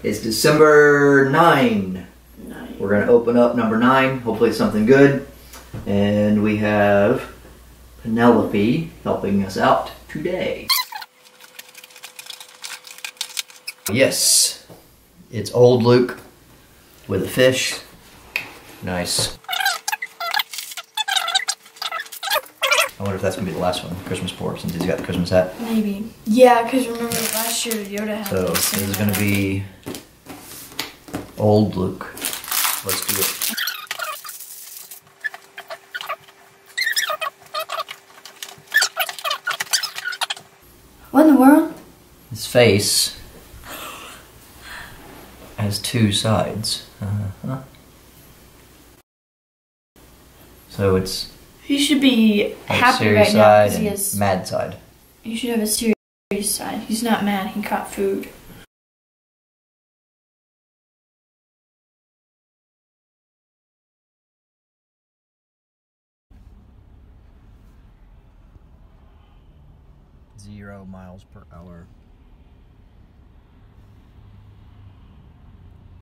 It's December 9. Nine. We're going to open up number 9. Hopefully, something good. And we have Penelope helping us out today. Yes, it's old Luke with a fish. Nice. I wonder if that's gonna be the last one, Christmas Porg, since he's got the Christmas hat. Maybe. Yeah, because remember last year Yoda had So this is gonna be old Luke. Let's do it. What in the world? His face has two sides. Uh-huh. So it's He should be happy right now because he has. mad side. He should have a serious side. He's not mad. He caught food. Zero miles per hour.